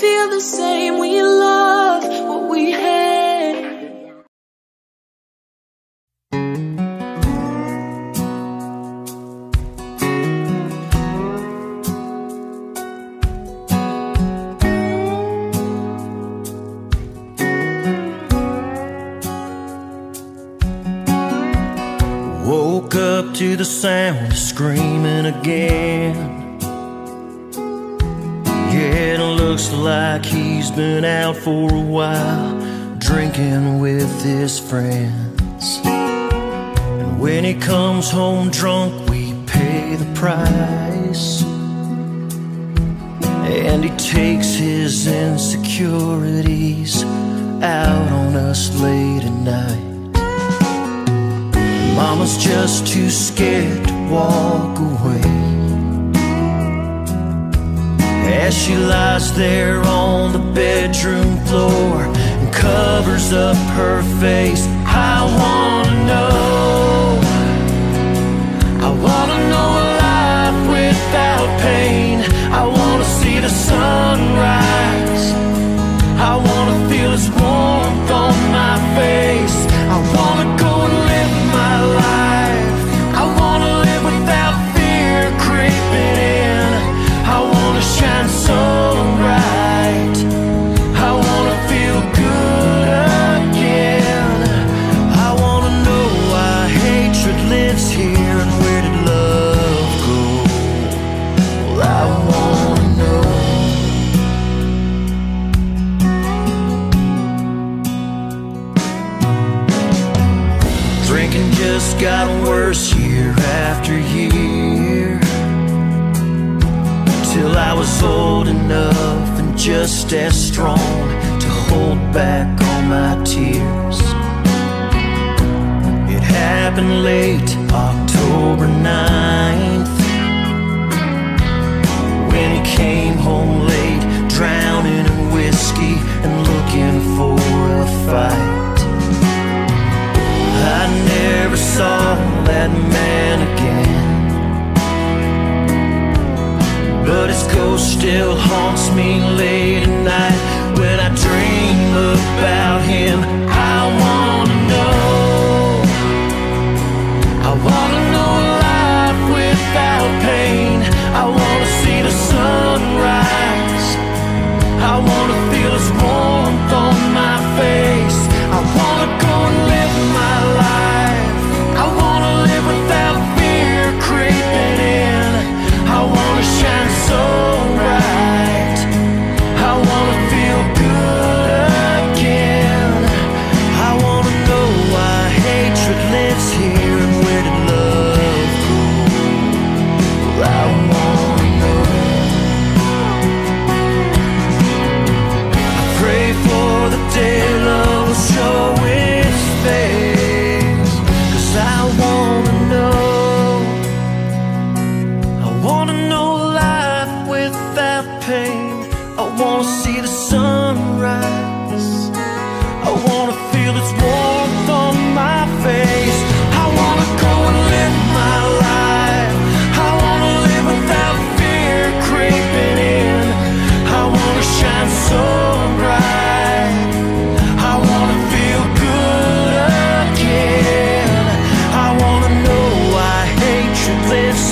feel the same. We love what we had. Woke up to the sound of screaming again. Yeah, it looks like he's been out for a while, drinking with his friends. And when he comes home drunk, we pay the price. And he takes his insecurities out on us late at night. Mama's just too scared to walk away. As she lies there on the bedroom floor and covers up her face, I wanna know. I wanna know worse year after year. Till I was old enough and just as strong to hold back all my tears. It happened late October 9th. Ghost still haunts me late at night when I dream about him. I wanna know. I wanna know a life without pain. I wanna see the sunrise. I wanna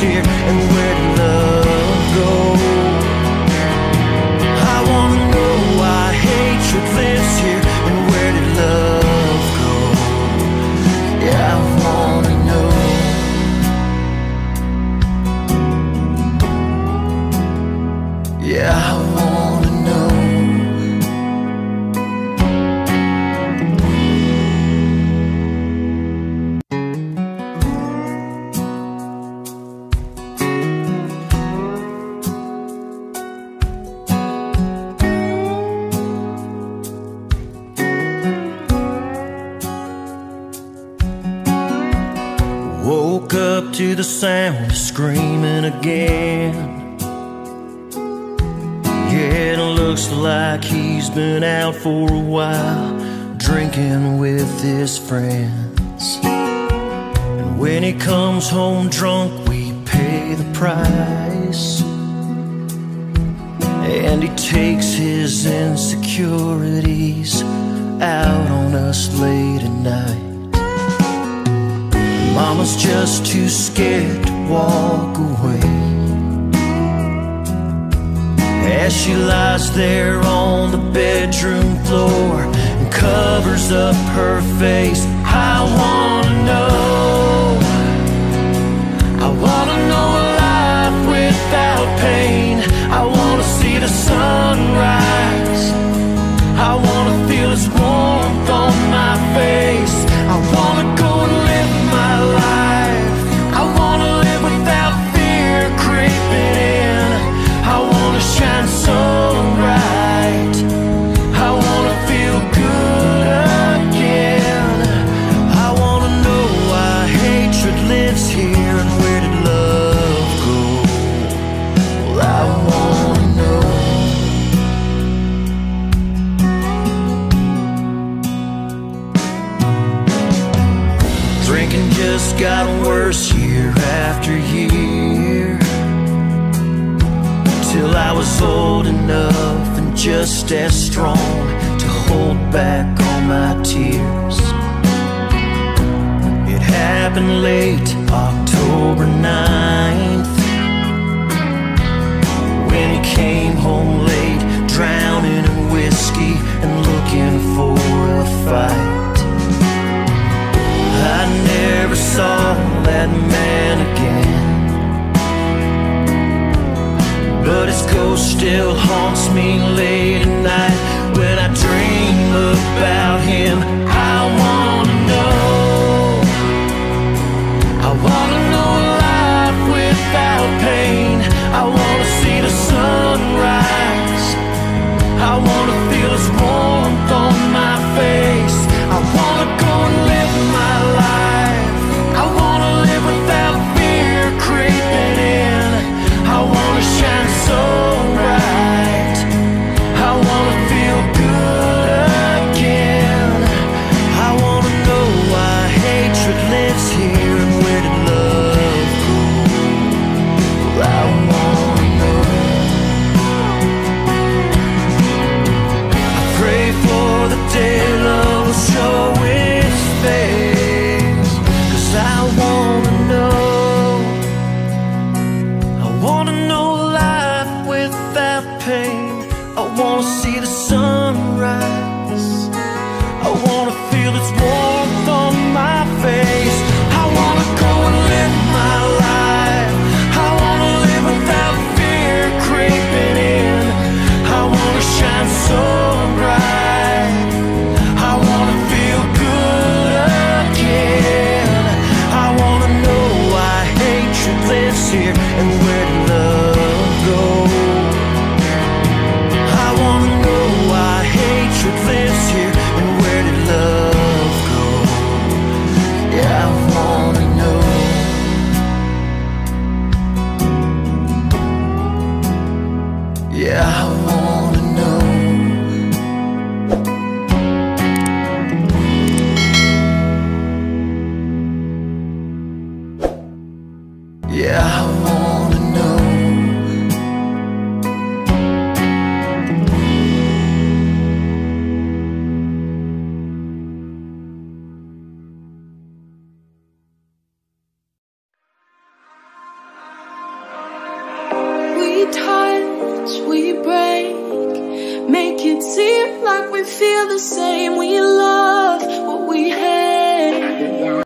here and where did love go. I wanna know why hatred lives here and where did love go. Yeah, I wanna know. Yeah, I wanna to the sound of screaming again. Yeah, it looks like he's been out for a while, drinking with his friends. And when he comes home drunk, we pay the price. And he takes his insecurities out on us was just too scared to walk away. As she lies there on the bedroom floor and covers up her face, I wanna was old enough and just as strong to hold back all my tears. It happened late October 9th. still haunts me late at night.